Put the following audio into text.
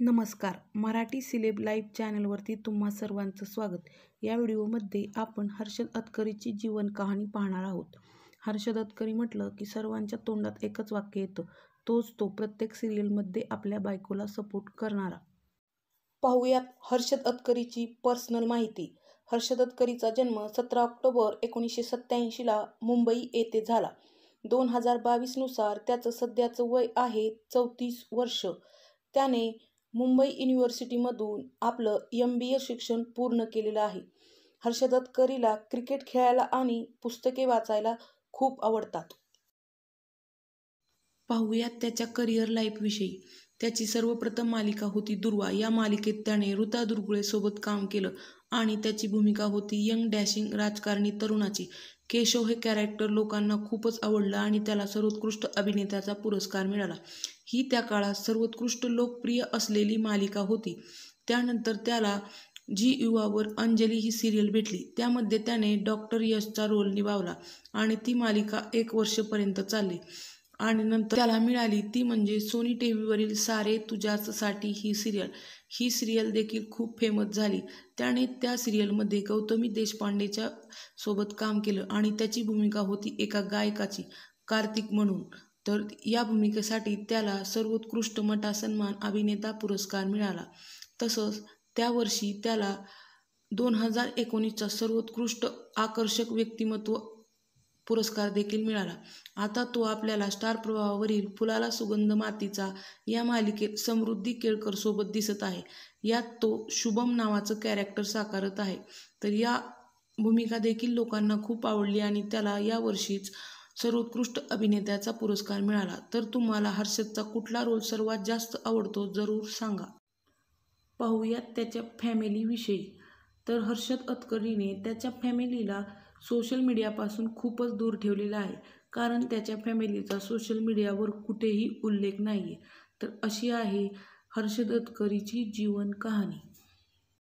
नमस्कार. Marathi celeb live चॅनलवरती तुम्हा सर्वांचं स्वागत. या व्हिडिओमध्ये आपण हर्षद अतकरीची जीवन कहाणी पाहणार आहोत. हर्षद अतकरी म्हटलं की सर्वांच्या तोंडात एकच वाक्य येतं. तोच तो प्रत्येक सिरियलमध्ये आपल्या बायकोला सपोर्ट करणारा. पाहूयात हर्षद अतकरीची पर्सनल माहिती. हर्षद अतकरीचा जन्म सतरा ऑक्टोबर एकोणीसशे सत्त्याऐंशीला मुंबई येथे झाला. दोन हजार बावीसनुसार त्याचं सध्याचं वय आहे चौतीस वर्ष. त्याने मुंबई युनिव्हर्सिटीमधून आपलं एम बी ए शिक्षण पूर्ण केलेलं आहे. हर्षद अतकरीला क्रिकेट खेळायला आणि पुस्तके वाचायला खूप आवडतात. पाहूयात त्याच्या करिअर लाईफविषयी त्याची सर्वप्रथम मालिका होती दुर्वा. या मालिकेत त्याने ऋता दुर्गुळेसोबत काम केलं. आणि त्याची भूमिका होती यंग डॅशिंग राजकारणी तरुणाची. केशव हे कॅरेक्टर लोकांना खूपच आवडलं आणि त्याला सर्वोत्कृष्ट अभिनेत्याचा पुरस्कार मिळाला. ही त्या काळात सर्वोत्कृष्ट लोकप्रिय असलेली मालिका होती. त्यानंतर त्याला जी युवावर अंजली ही सिरियल भेटली. त्यामध्ये त्याने डॉक्टर यशचा रोल निभावला आणि ती मालिका एक वर्षपर्यंत चालली. आणि नंतर त्याला मिळाली ती म्हणजे सोनी टी व्हीवरील सारे तुझ्याचसाठी ही सिरियल. ही सिरियल देखील खूप फेमस झाली. त्याने त्या सिरियलमध्ये गौतमी देशपांडेच्या सोबत काम केलं आणि त्याची भूमिका होती एका गायकाची कार्तिक म्हणून. तर या भूमिकेसाठी त्याला सर्वोत्कृष्ट मटा सन्मान अभिनेता पुरस्कार मिळाला. तसंच त्या वर्षी त्याला दोन हजार एकोणीसचा सर्वोत्कृष्ट आकर्षक व्यक्तिमत्व पुरस्कार देखील मिळाला. आता तो आपल्याला स्टार प्रवाहावरील फुलाला सुगंध मातीचा या मालिकेत समृद्धी केळकर सोबत दिसत आहे. यात तो शुभम नावाचं कॅरेक्टर साकारत आहे. तर या भूमिका देखील लोकांना खूप आवडली आणि त्याला यावर्षीच सर्वोत्कृष्ट अभिनेत्याचा पुरस्कार मिळाला. तर तुम्हाला हर्षदचा कुठला रोल सर्वात जास्त आवडतो जरूर सांगा. पाहूयात त्याच्या फॅमिलीविषयी तर हर्षद अतकरीने त्याच्या फॅमिलीला सोशल मीडियापासून खूपच दूर ठेवलेलं आहे. कारण त्याच्या फॅमिलीचा सोशल मीडियावर कुठेही उल्लेख नाही आहे तर अशी आहे हर्षदतकरीची जीवन कहाणी.